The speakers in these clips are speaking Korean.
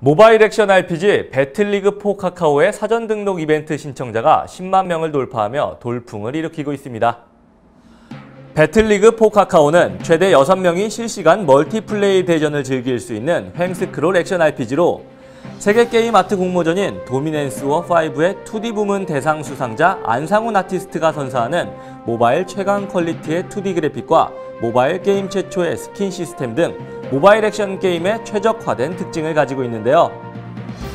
모바일 액션 RPG 배틀리그 for kakao의 사전 등록 이벤트 신청자가 10만 명을 돌파하며 돌풍을 일으키고 있습니다. 배틀리그 for kakao는 최대 6명이 실시간 multiplay 대전을 즐길 수 있는 횡스크롤 액션 RPG로 세계 게임 아트 공모전인 Dominance War 5의 2D 부문 대상 수상자 안상훈 아티스트가 선사하는 모바일 최강 quality의 2D 그래픽과 모바일 게임 최초의 스킨 시스템 등 모바일 액션 게임의 최적화된 특징을 가지고 있는데요.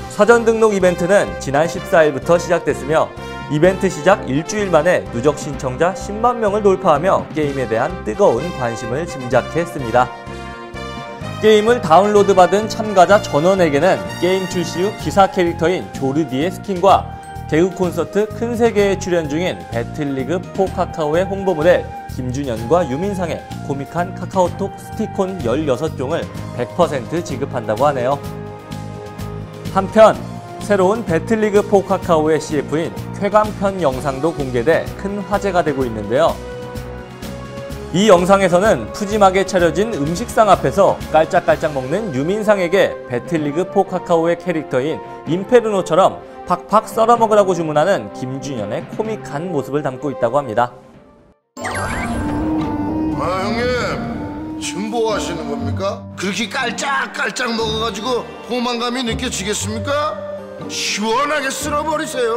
사전 등록 이벤트는 지난 14일부터 시작됐으며 이벤트 시작 일주일 만에 누적 신청자 10만 명을 돌파하며 게임에 대한 뜨거운 관심을 짐작케 했습니다. 게임을 다운로드 받은 참가자 전원에게는 게임 출시 후 기사 캐릭터인 조르디의 스킨과 개그 콘서트 큰 세계에 출연 중인 배틀리그 for kakao의 홍보 모델 김준현과 유민상의 코믹한 카카오톡 스티콘 16종을 100% 지급한다고 하네요. 한편 새로운 배틀리그 4 카카오의 CF인 쾌감편 영상도 공개돼 큰 화제가 되고 있는데요. 이 영상에서는 푸짐하게 차려진 음식상 앞에서 깔짝깔짝 먹는 유민상에게 배틀리그 4 카카오의 캐릭터인 임페르노처럼 팍팍 썰어 먹으라고 주문하는 김준현의 코믹한 모습을 담고 있다고 합니다. 아 형님 지금 뭐 하시는 겁니까? 그렇게 깔짝깔짝 먹어가지고 포만감이 느껴지겠습니까? 시원하게 쓸어버리세요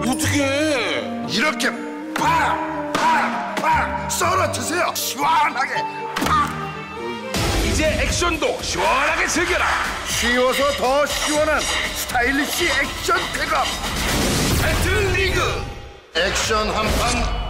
어떻게? 이렇게 팍팍팍 썰어 드세요 시원하게 액션도 시원하게 즐겨라. 쉬워서 더 시원한 스타일리시 액션 쾌감 배틀리그. 액션 한판